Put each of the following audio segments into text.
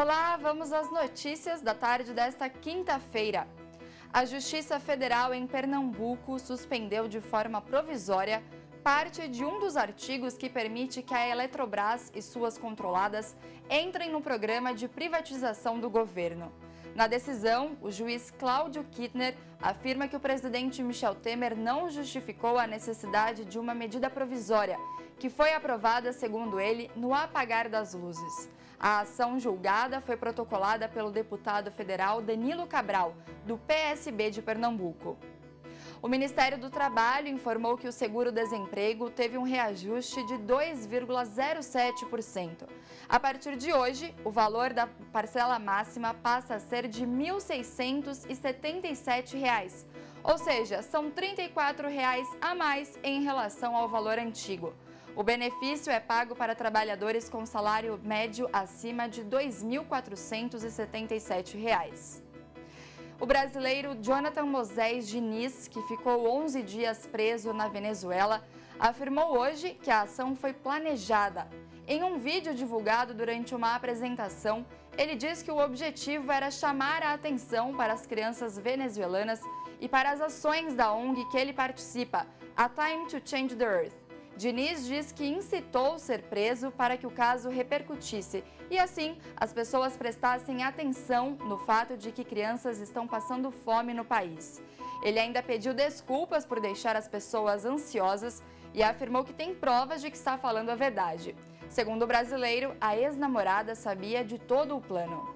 Olá, vamos às notícias da tarde desta quinta-feira. A Justiça Federal em Pernambuco suspendeu de forma provisória parte de um dos artigos que permite que a Eletrobras e suas controladas entrem no programa de privatização do governo. Na decisão, o juiz Cláudio Kittner afirma que o presidente Michel Temer não justificou a necessidade de uma medida provisória, que foi aprovada, segundo ele, no apagar das luzes. A ação julgada foi protocolada pelo deputado federal Danilo Cabral, do PSB de Pernambuco. O Ministério do Trabalho informou que o seguro-desemprego teve um reajuste de 2,07%. A partir de hoje, o valor da parcela máxima passa a ser de R$ 1.677, ou seja, são 34 reais a mais em relação ao valor antigo. O benefício é pago para trabalhadores com salário médio acima de R$ 2.477. O brasileiro Jonathan Moisés Diniz, que ficou 11 dias preso na Venezuela, afirmou hoje que a ação foi planejada. Em um vídeo divulgado durante uma apresentação, ele diz que o objetivo era chamar a atenção para as crianças venezuelanas e para as ações da ONG que ele participa, A Time to Change the Earth. Diniz diz que incitou ser preso para que o caso repercutisse e, assim, as pessoas prestassem atenção no fato de que crianças estão passando fome no país. Ele ainda pediu desculpas por deixar as pessoas ansiosas e afirmou que tem provas de que está falando a verdade. Segundo o brasileiro, a ex-namorada sabia de todo o plano.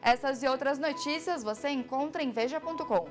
Essas e outras notícias você encontra em veja.com.